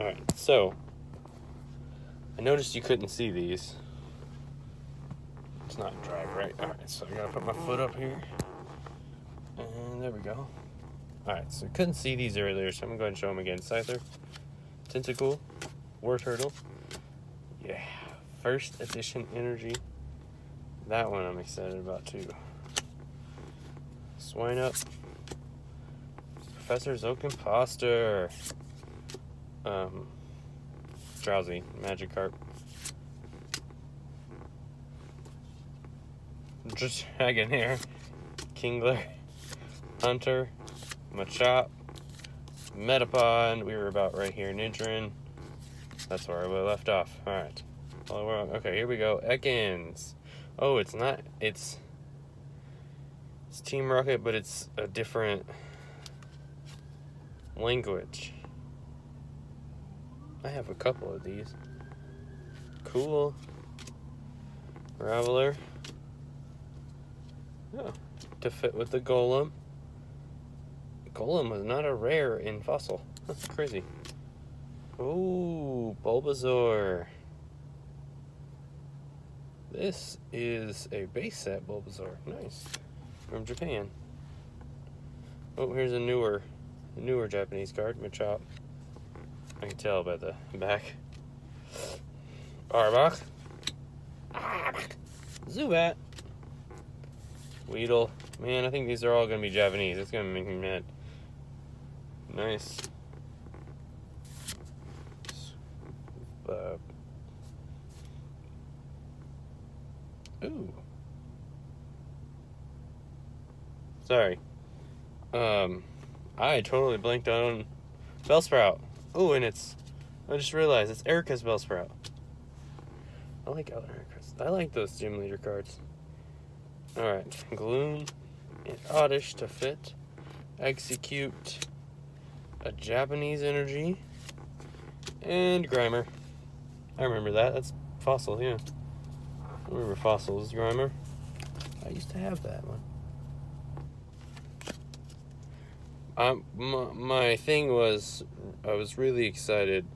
Alright, so I noticed you couldn't see these. It's not drag, right? Alright, so I gotta put my foot up here. And there we go. Alright, so couldn't see these earlier, so I'm gonna go ahead and show them again. Scyther, Tentacool, Wartortle. Yeah, first edition energy. That one I'm excited about too. Swinub. Professor Zook Imposter, um, Drowzee, Magikarp, Just Dragonair, Kingler, Haunter, Machop, Metapod, we were about right here, Nidoran. That's where we left off. Alright. Okay, here we go. Ekans. Oh, it's not, it's, it's Team Rocket, but it's a different language. I have a couple of these. Cool. Graveler. Oh, to fit with the Golem. Golem was not a rare in Fossil. That's crazy. Oh, Bulbasaur. This is a base set Bulbasaur. Nice. From Japan. Oh, here's a newer, newer Japanese card, Machop. Can tell by the back. Arbok. Arbok. Zubat. Weedle. Man, I think these are all going to be Japanese. It's going to make me mad. Nice. Uh, ooh. Sorry. Um, I totally blanked on Bellsprout. Oh, and it's. I just realized it's Erica's Bellsprout. I like Erica's. I like those gym leader cards. Alright, Gloom and Oddish to fit. Exeggcute a Japanese energy. And Grimer. I remember that. That's Fossil, yeah. I remember Fossil's Grimer. I used to have that one. Um, my, my thing was, I was really excited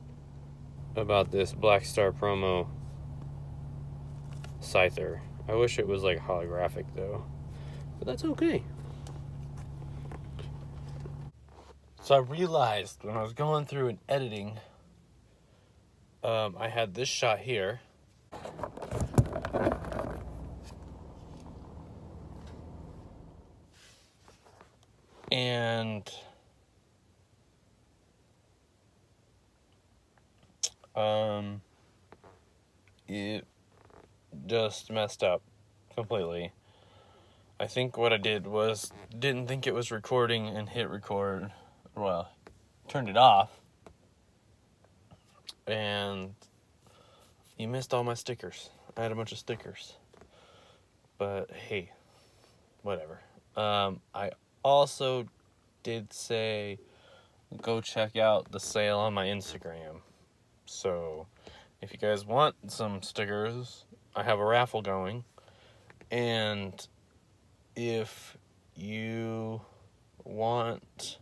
about this Black Star promo Scyther. I wish it was like holographic though, but that's okay. So I realized when I was going through and editing, um, I had this shot here. And um, it just messed up completely. I think what I did was didn't think it was recording and hit record. Well, turned it off. And you missed all my stickers. I had a bunch of stickers. But hey, whatever. Um, I also did say go check out the sale on my Instagram. So if you guys want some stickers, I have a raffle going. And if you want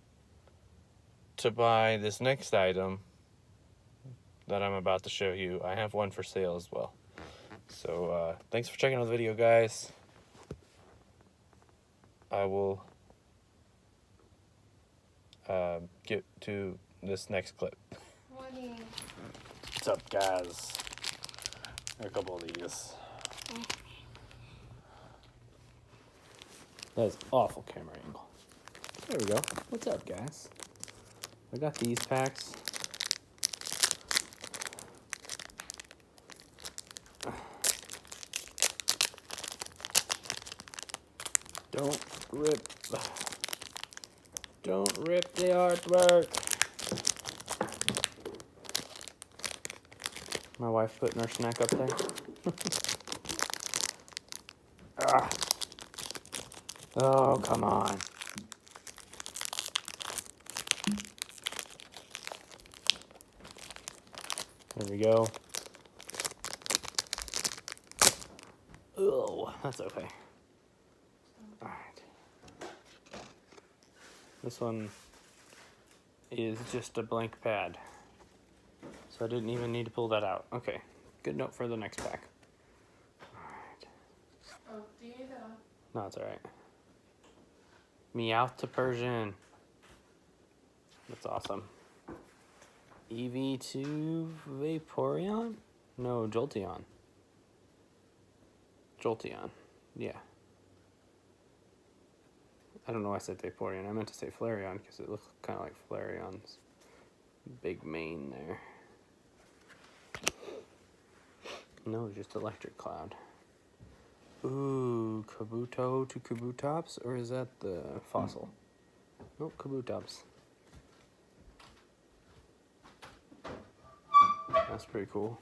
to buy this next item that I'm about to show you, I have one for sale as well. So uh, thanks for checking out the video, guys. I will uh, get to this next clip. What's up, guys? A couple of these. That's awful camera angle. There we go. What's up, guys? I got these packs. Don't rip. Don't rip the artwork. My wife putting her snack up there. ah. Oh, come on. There we go. Oh, that's okay. This one is just a blank pad. So I didn't even need to pull that out. Okay, good note for the next pack. Alright. Oh, do you need that on? No, it's alright. Meowth to Persian. That's awesome. Eevee to Vaporeon? No, Jolteon. Jolteon. Yeah. I don't know why I said Vaporeon. I meant to say Flareon because it looks kind of like Flareon's big mane there. No, just Electric Cloud. Ooh, Kabuto to Kabutops? Or is that the fossil? Nope, Kabutops. That's pretty cool.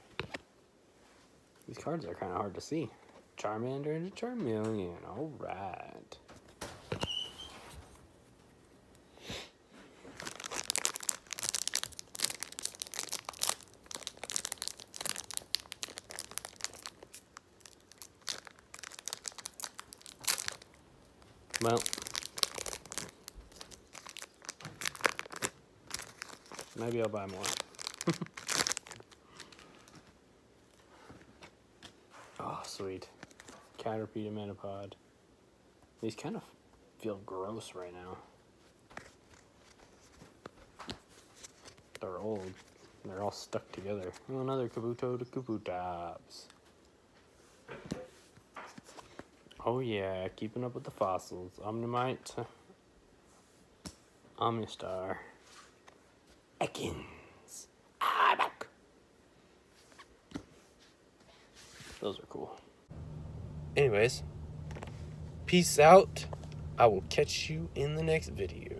These cards are kind of hard to see. Charmander and Charmeleon. Alright. Maybe I'll buy more. oh, sweet. Caterpie Metapod. These kind of feel gross right now. They're old. They're all stuck together. Another Kabuto to Kabutops. Oh yeah, keeping up with the fossils. Omanyte. Omastar. Ekans. Arbok. Those are cool. Anyways, peace out. I will catch you in the next video.